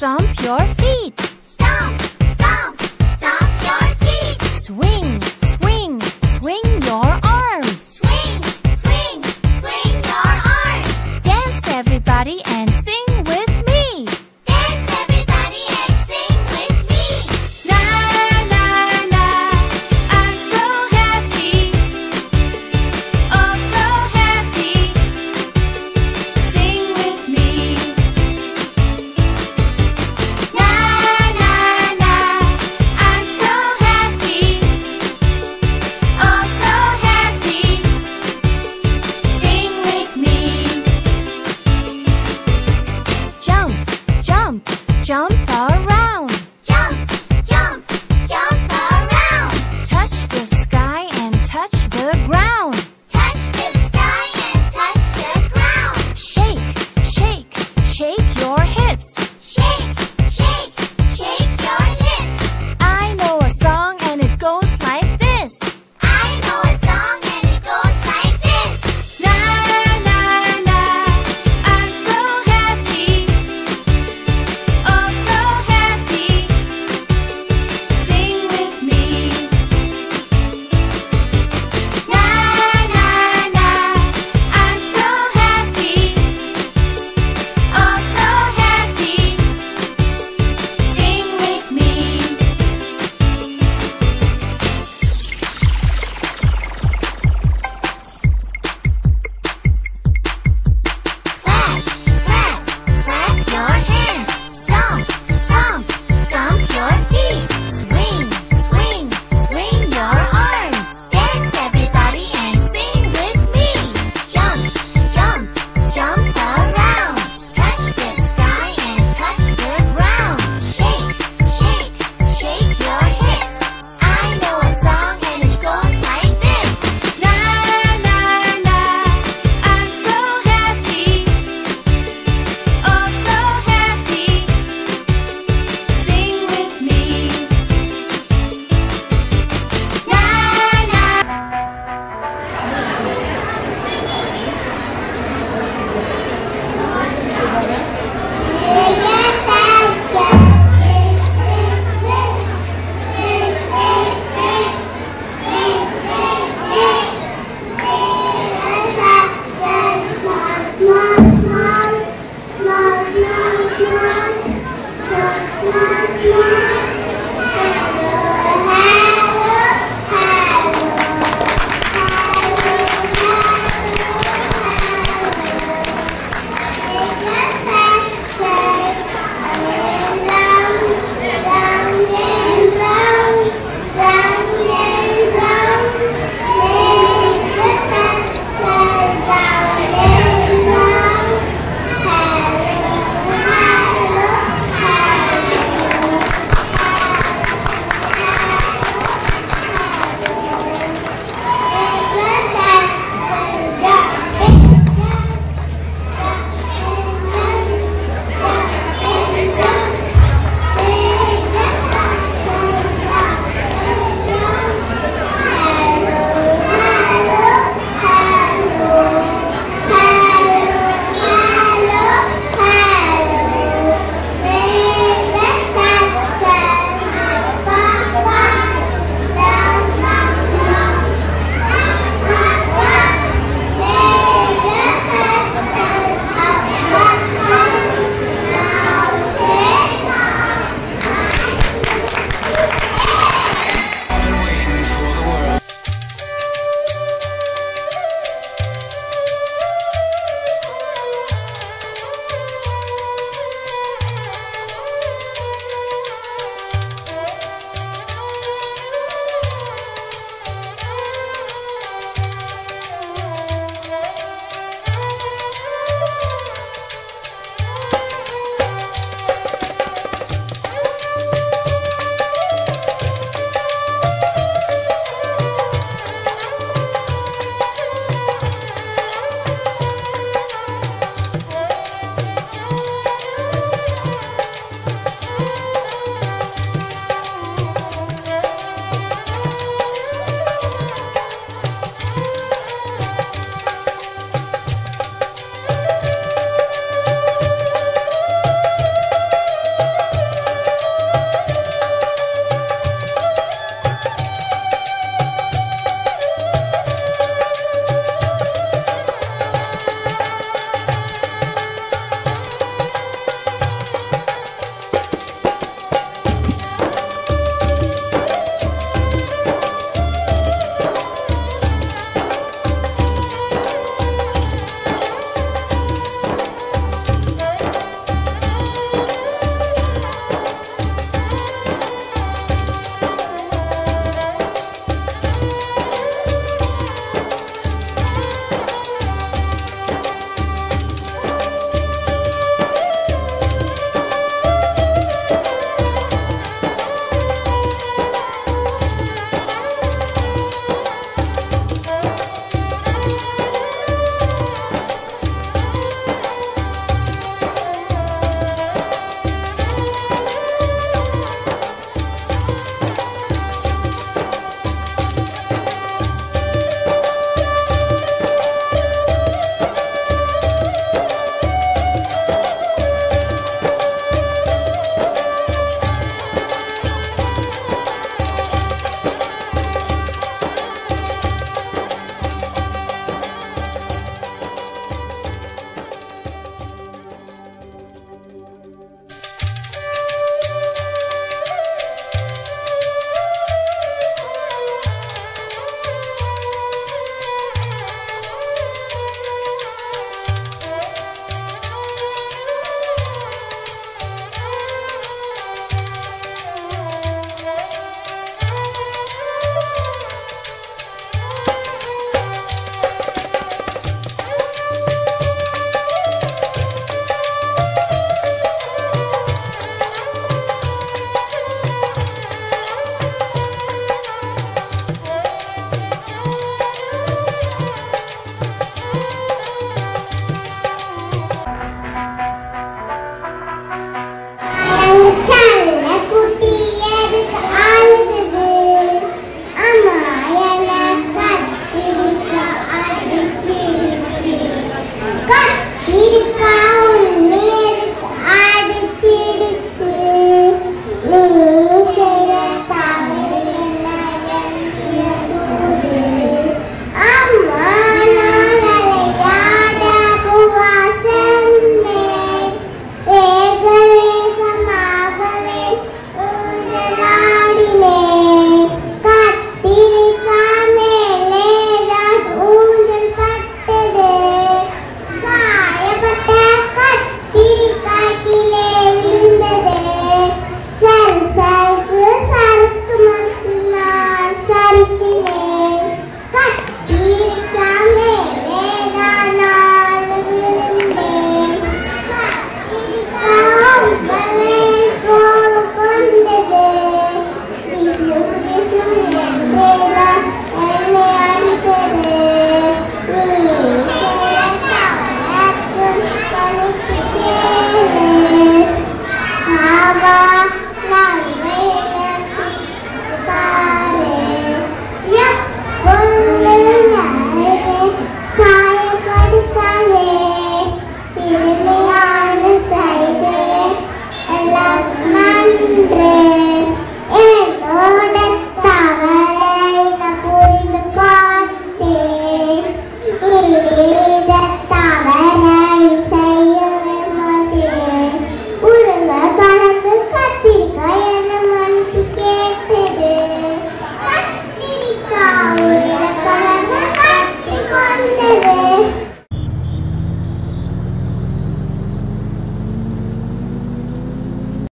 stomp your